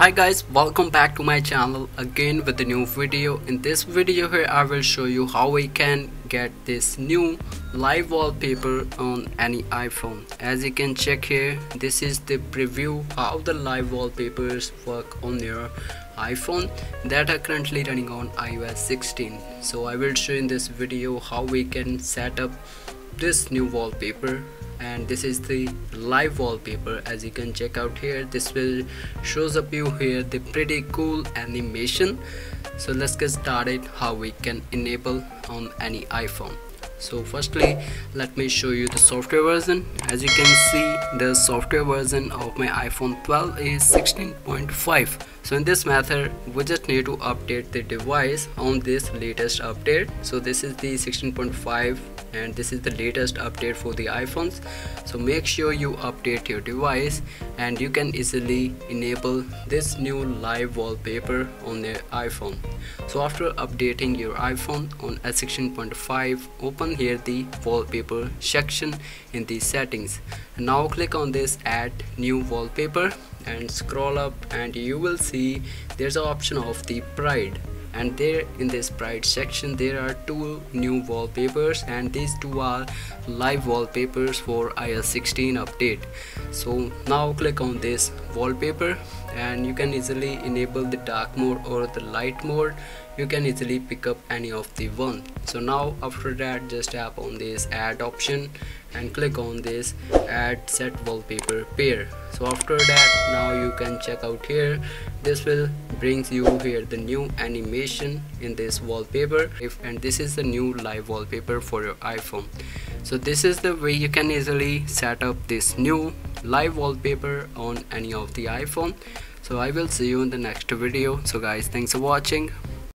hi guys welcome back to my channel again with a new video. In this video here i will show you how we can get this new live wallpaper on any iphone. As you can check here this is the preview how the live wallpapers work on your iphone that are currently running on ios 16 so i will show in this video how we can set up this new wallpaper and this is the live wallpaper. As you can check out here this will shows up you here the pretty cool animation. So let's get started how we can enable on any iphone so firstly let me show you the software version. As you can see the software version of my iphone 12 is 16.5 so in this method we just need to update the device on this latest update. So this is the 16.5 and this is the latest update for the iPhones. So make sure you update your device and you can easily enable this new live wallpaper on your iPhone. So after updating your iPhone on iOS 16.5 open here the wallpaper section in the settings. Now click on this add new wallpaper and scroll up and you will see there's an option of the pride and there in this pride section there are two new wallpapers and these two are live wallpapers for iOS 16 update. So now click on this wallpaper and you can easily enable the dark mode or the light mode. You can easily pick up any of the one. So now after that just tap on this add option and click on this add set wallpaper pair. So after that now you can check out here. This will brings you here the new animation in this wallpaper. If and this is the new live wallpaper for your iphone. So this is the way you can easily set up this new live wallpaper on any of the iphone. So i will see you in the next video. So guys thanks for watching